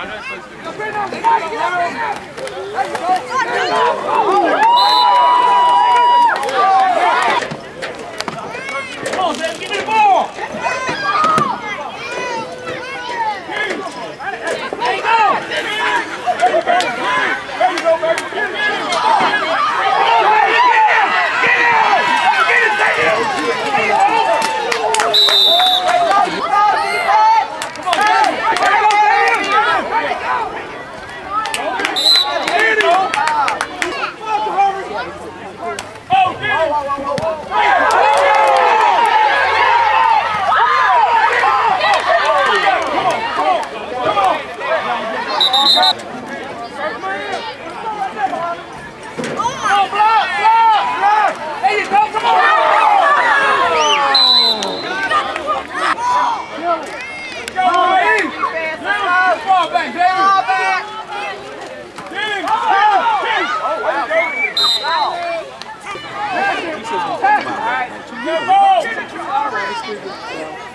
Olha as coisas.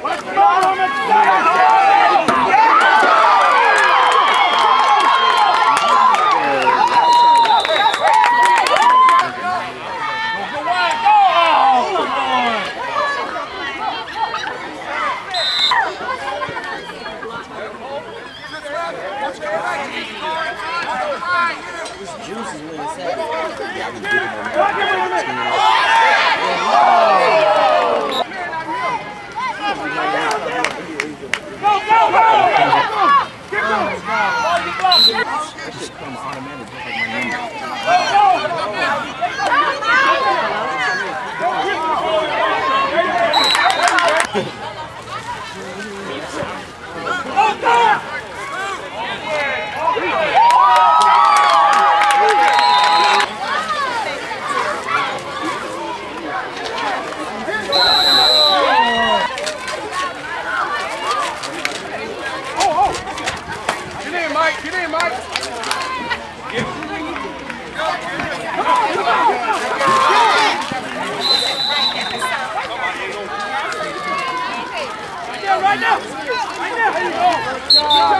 Let's go! This juice is really sad. Right now! Right now!